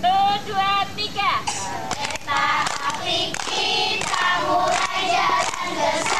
Satu, dua, tiga. Kereta api kita mulai jalan ke sana.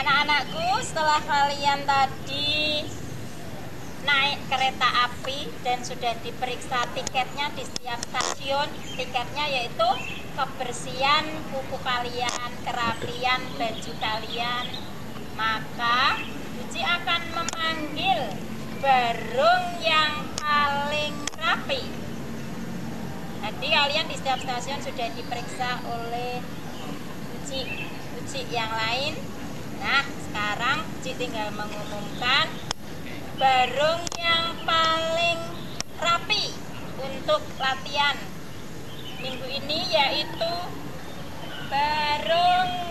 Anak-anakku, setelah kalian tadi naik kereta api dan sudah diperiksa tiketnya di setiap stasiun, tiketnya yaitu kebersihan kuku kalian, kerapian baju kalian, maka Uci akan barung yang paling rapi. Jadi kalian di setiap stasiun sudah diperiksa oleh Uci, Uci yang lain. Nah, sekarang Uci tinggal mengumumkan barung yang paling rapi untuk latihan minggu ini yaitu barung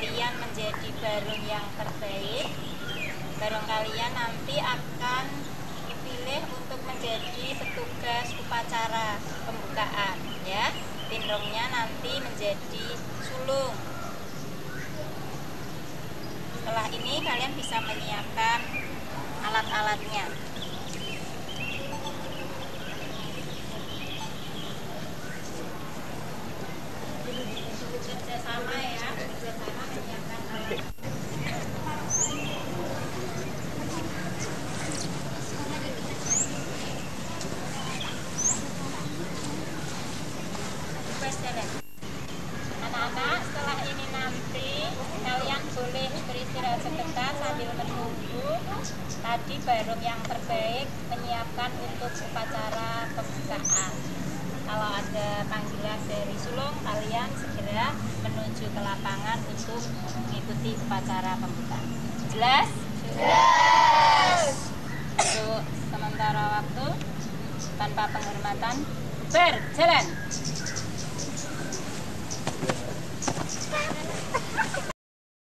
kalian menjadi barung yang terbaik, barung kalian nanti akan dipilih untuk menjadi petugas upacara pembukaan ya. Tindongnya nanti menjadi sulung. Setelah ini kalian bisa menyiapkan alat-alatnya. Kerjasama ya, kerjasama menyiapkan alat. Request jalan. Anak-anak, setelah ini nanti kalian boleh beristirahat sebentar sambil menunggu tadi barung yang terbaik menyiapkan untuk upacara pembukaan. Kalau ada panggilan dari sulung, kalian segera menuju ke lapangan untuk mengikuti upacara pembukaan. Jelas? Jelas. Untuk sementara waktu, tanpa penghormatan, berjalan. Thank you.